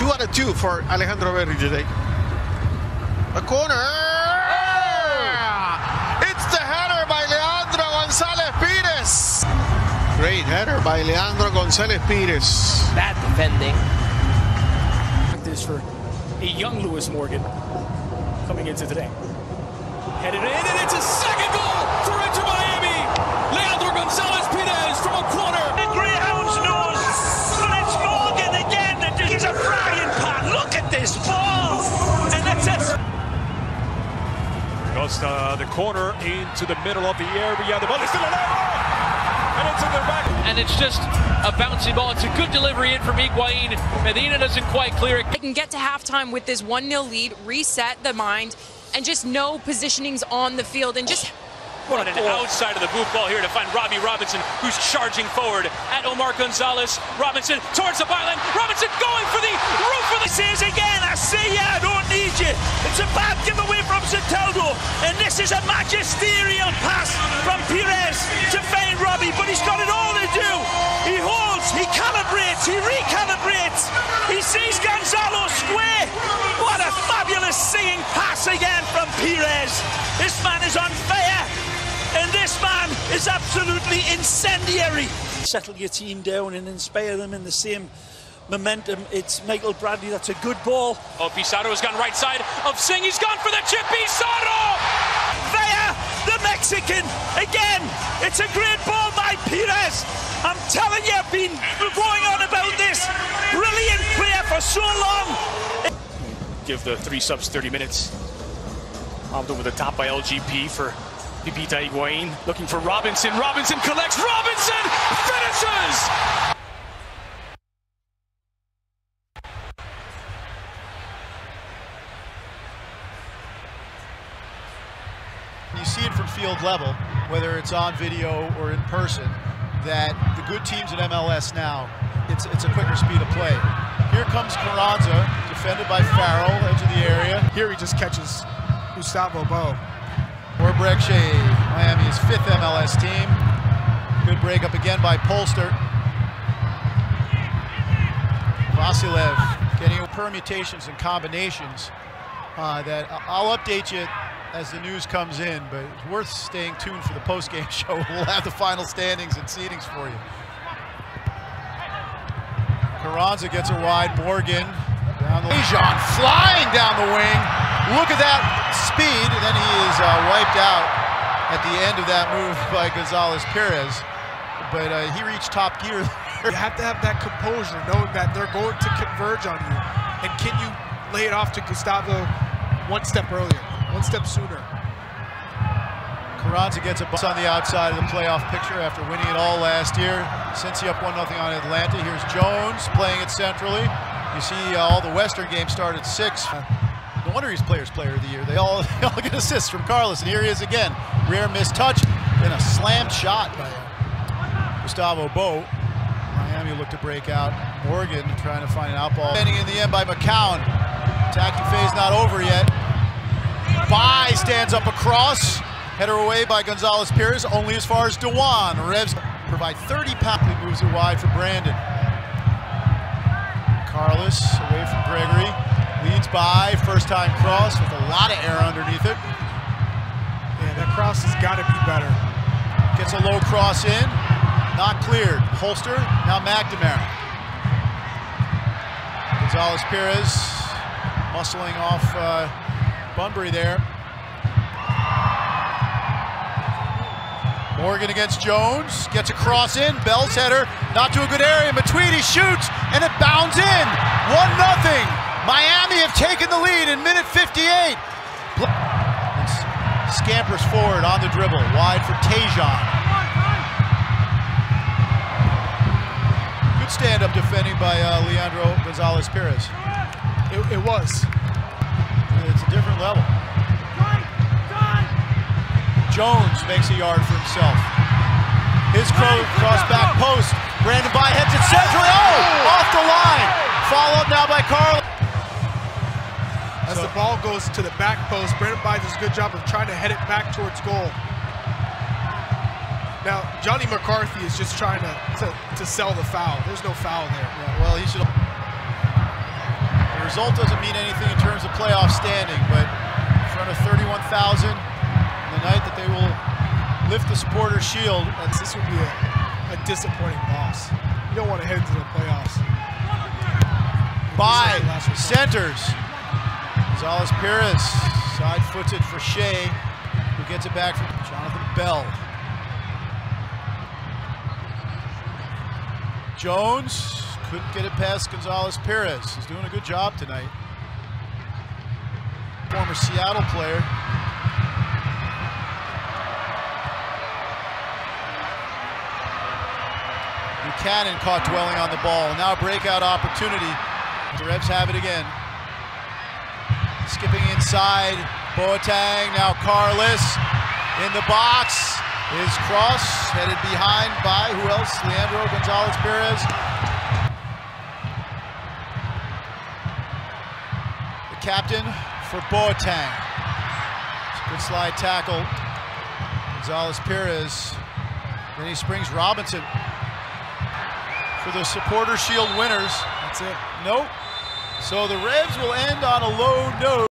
Two out of two for Alejandro Berri today. A corner. It's the header by Leandro Gonzalez Pirez. Great header by Leandro Gonzalez Pirez. Bad defending. This for a young Lewis Morgan coming into today. Headed in, and it's a Goes uh, the corner into the middle of the area. The ball is still alive. And it's in the back. And it's just a bouncy ball. It's a good delivery in from Higuain. Medina doesn't quite clear it. They can get to halftime with this 1 0 lead, reset the mind, and just know positionings on the field and just on an outside of the boot ball here to find Robbie Robinson, who's charging forward at Omar Gonzalez. Robinson towards the byline. Robinson and this is a magisterial pass from Pirez to find Robbie, but he's got it all to do. He holds, he calibrates, he recalibrates. He sees Gonzalo square. What a fabulous seeing pass again from Pirez. This man is on fire. And this man is absolutely incendiary. Settle your team down and inspire them in the same momentum. It's Michael Bradley. That's a good ball. Oh, Pizarro has gone right side of Singh. He's gone for the chip. Mexican again. It's a great ball by Pirez. I'm telling you, I've been going on about this. Brilliant player for so long. Give the three subs 30 minutes. Bombed over the top by LGP for Pipita Higuain. Looking for Robinson. Robinson collects. Robinson finishes! You see it from field level, whether it's on video or in person, that the good teams at MLS now, it's, it's a quicker speed of play. Here comes Carranza, defended by Farrell, edge of the area. Here he just catches Gustavo Bou. Or Brekche, Miami's fifth MLS team. Good break up again by Polster. Vassilev getting permutations and combinations uh, that I'll update you as the news comes in, but it's worth staying tuned for the post-game show. We'll have the final standings and seedings for you. Carranza gets a wide. Morgan down the Lejon flying down the wing. Look at that speed, and then he is uh, wiped out at the end of that move by Gonzalez Perez. But uh, he reached top gear. you have to have that composure, knowing that they're going to converge on you. And can you lay it off to Gustavo one step earlier, one step sooner? Carranza gets a bus on the outside of the playoff picture after winning it all last year. Cincy up 1-0 on Atlanta. Here's Jones playing it centrally. You see uh, all the Western games start at 6. No wonder he's Players Player of the Year. They all, they all get assists from Carlos, and here he is again. Rare missed touch, and a slammed shot by uh, Gustavo Bou. Miami looked to break out. Morgan trying to find an outball. Ending in the end by McCown. Attacking phase not over yet. By stands up across. Header away by Gonzalez Pirez, only as far as DeJuan. Revs provide 30 pounds. Moves it wide for Brandon. Carlos away from Gregory. Leads by, first time cross with a lot of air underneath it. Yeah, that cross has got to be better. Gets a low cross in, not cleared. Polster, now McNamara. Gonzalez Pirez muscling off uh, Bunbury there. Morgan against Jones, gets a cross in, Bell's header, not to a good area he shoots, and it bounds in, 1-0. Miami have taken the lead in minute 58. Scampers forward on the dribble, wide for Tajon. Good stand-up defending by uh, Leandro Gonzalez Pirez. It, it was. It's a different level. Jones makes a yard for himself. His cross back post. Brandon Bye heads it centrally. Oh, off the line. Follow up now by Carl. As so, the ball goes to the back post, Brandon Bye does a good job of trying to head it back towards goal. Now, Johnny McCarthy is just trying to, to, to sell the foul. There's no foul there. Yeah, well, he should result doesn't mean anything in terms of playoff standing, but in front of 31,000, the night that they will lift the supporter shield. That's, this would be a, a disappointing loss. You don't want to head into the playoffs. By centers. Gonzalez Perez, side footed for Shea, who gets it back from Jonathan Bell. Jones couldn't get it past Gonzalez Perez. He's doing a good job tonight. Former Seattle player. Buchanan caught dwelling on the ball. Now a breakout opportunity. The Revs have it again. Skipping inside. Boateng. Now Carlos in the box. His cross headed behind by who else? Leandro Gonzalez Perez. Captain for Boateng. Good slide tackle. Gonzalez Perez. Then he springs Robinson for the supporter shield winners. That's it. Nope. So the Revs will end on a low note.